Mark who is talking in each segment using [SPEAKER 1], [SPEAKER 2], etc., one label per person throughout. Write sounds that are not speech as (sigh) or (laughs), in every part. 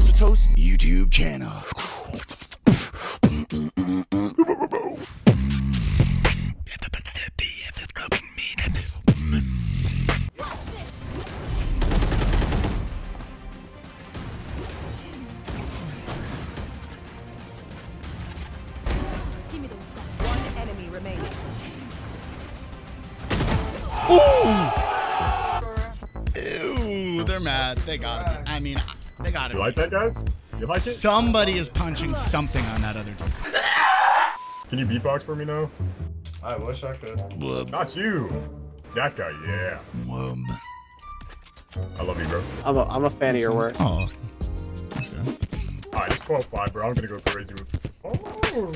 [SPEAKER 1] Toaster Toast YouTube channel.
[SPEAKER 2] One enemy remaining.
[SPEAKER 3] Ooh, they're mad. They got it. I mean, they got it.
[SPEAKER 4] You like that, guys? You like it?
[SPEAKER 3] Somebody is punching something on that other dude.
[SPEAKER 4] Can you beatbox for me now?
[SPEAKER 5] I wish I could.
[SPEAKER 3] Whoop,
[SPEAKER 4] Not you. That guy, yeah.
[SPEAKER 3] whoop.
[SPEAKER 4] I love you, bro.
[SPEAKER 6] I'm a, I'm a fan of your work.
[SPEAKER 3] Oh, that's good.
[SPEAKER 4] Alright, it's 12-5, bro. I'm gonna go crazy with Oh.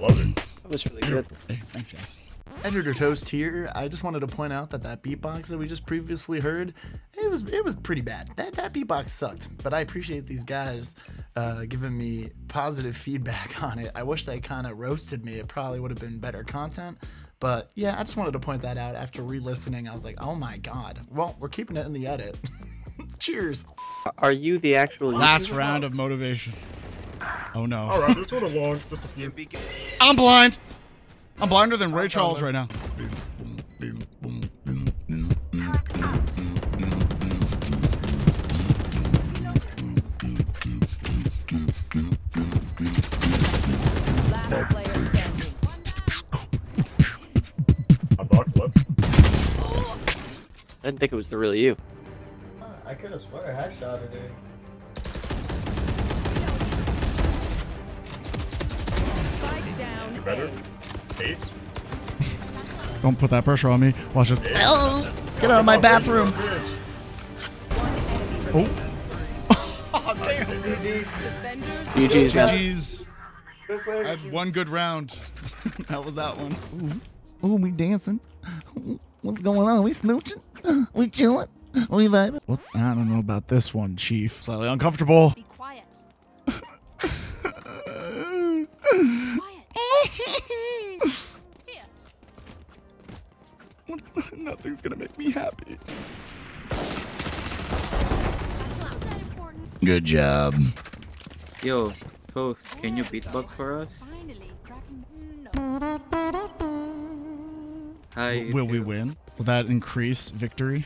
[SPEAKER 4] Love it.
[SPEAKER 6] That was really good.
[SPEAKER 3] Hey, thanks, guys.
[SPEAKER 1] Editor Toast here. I just wanted to point out that that beatbox that we just previously heard, it was it was pretty bad. That that beatbox sucked. But I appreciate these guys uh, giving me positive feedback (laughs) on it. I wish they kind of roasted me. It probably would have been better content. But yeah, I just wanted to point that out. After re-listening, I was like, oh my god. Well, we're keeping it in the edit. (laughs) Cheers.
[SPEAKER 6] Are you the actual
[SPEAKER 3] Last
[SPEAKER 6] YouTuber?
[SPEAKER 3] round of motivation. Oh no.
[SPEAKER 4] Alright, this one along. Just a few.
[SPEAKER 3] I'm blind. I'm blinder than Ray Charles right now.
[SPEAKER 2] Last player standing.
[SPEAKER 4] A box left.
[SPEAKER 6] I didn't think it was the real you.
[SPEAKER 5] I could have swear I headshotted it.
[SPEAKER 2] A.
[SPEAKER 4] Ace.
[SPEAKER 3] Don't put that pressure on me. Watch this.
[SPEAKER 1] Get out of my bathroom.
[SPEAKER 2] One enemy
[SPEAKER 3] Oh.
[SPEAKER 2] remaining.
[SPEAKER 5] GG's.
[SPEAKER 2] Defenders.
[SPEAKER 6] GG's, man.
[SPEAKER 3] Jeez.
[SPEAKER 5] Good player.
[SPEAKER 3] I had one good round. (laughs) that was that one. Ooh, Ooh we dancing. What's going on? We smooching? (gasps) We chilling? We vibing? What? I don't know about this one, Chief. Slightly uncomfortable.
[SPEAKER 2] Be quiet. (laughs) Here. (laughs) (laughs)
[SPEAKER 3] Nothing's gonna make me happy.
[SPEAKER 2] Not that important.
[SPEAKER 3] Good job.
[SPEAKER 7] Yo, Toast, can you beatbox for us?
[SPEAKER 2] Finally, cracking. No.
[SPEAKER 7] Hi.
[SPEAKER 3] Will we win? Will that increase victory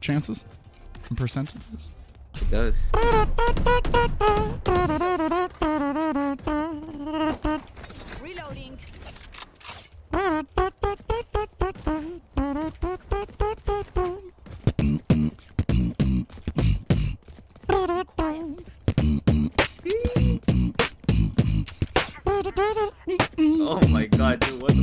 [SPEAKER 3] chances and percentages?
[SPEAKER 7] It does. God, dude, what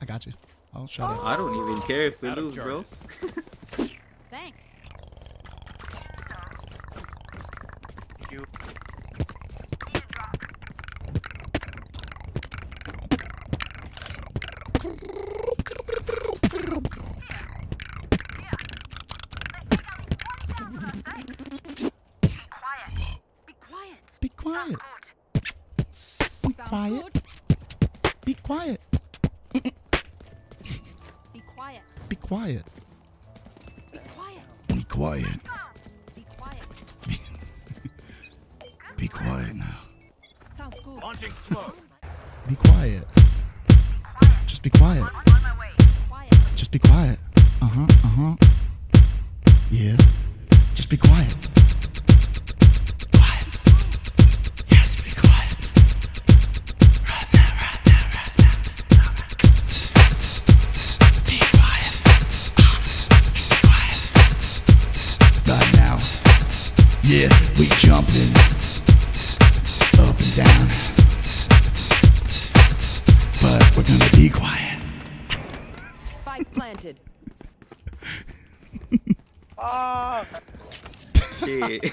[SPEAKER 3] I got you. I'll shut up.
[SPEAKER 7] I don't even care if we lose, bro. (laughs)
[SPEAKER 2] Thanks.
[SPEAKER 6] You.
[SPEAKER 2] Be quiet.
[SPEAKER 3] Be quiet. Be quiet. Be quiet.
[SPEAKER 2] Be quiet.
[SPEAKER 3] Be quiet.
[SPEAKER 2] Be quiet.
[SPEAKER 3] Now. Sounds good. Launching smoke.
[SPEAKER 8] Be quiet. Just be quiet. Just be quiet. Uh huh. Uh huh. Yeah. Just be quiet. Yeah, we jumping up and down. But we're gonna be quiet.
[SPEAKER 9] Spike planted. (laughs) Ah!
[SPEAKER 7] Shit. (laughs)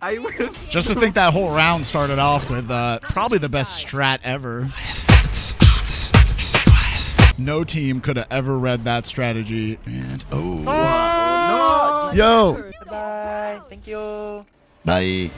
[SPEAKER 7] I
[SPEAKER 8] Just to think that whole round started off with uh, probably the best strat ever. No team could have ever read that strategy. And oh,
[SPEAKER 6] No.
[SPEAKER 8] yo,
[SPEAKER 6] Bye. Thank you.
[SPEAKER 8] bye.